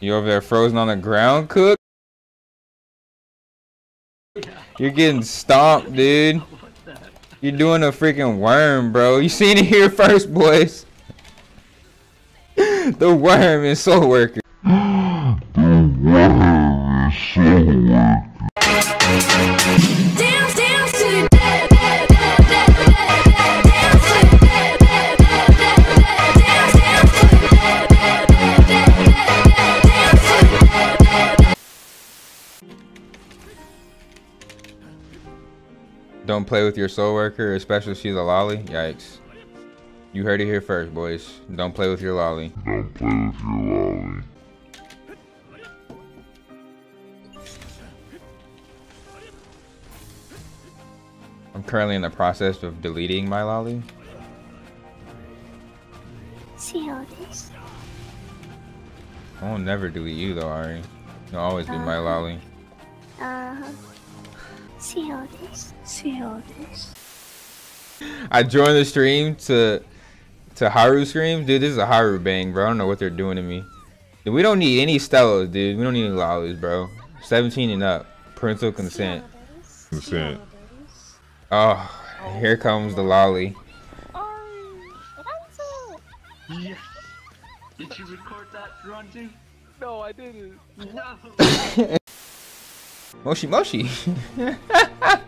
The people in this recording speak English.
You over there frozen on the ground, cook? You're getting stomped, dude. You're doing a freaking worm, bro. You seen it here first, boys. the worm is Soul Worker. the worm is Soul Worker. Don't play with your soul worker, especially if she's a lolly. Yikes. You heard it here first, boys. Don't play with your lolly. Don't play with your lolly. I'm currently in the process of deleting my lolly. See how this? I will never delete you though, Ari. You'll always be my uh-huh. lolly. Uh-huh. See how this? See how this? I joined the stream to to Haru stream. Dude, this is a Haru bang, bro. I don't know what they're doing to me. Dude, we don't need any Stellas, dude. We don't need any lollies, bro. 17 and up. Parental consent. Consent. Oh, here comes the lolly. Yeah. Did you record that, Ranju? No, I didn't. No. Moshi Moshi.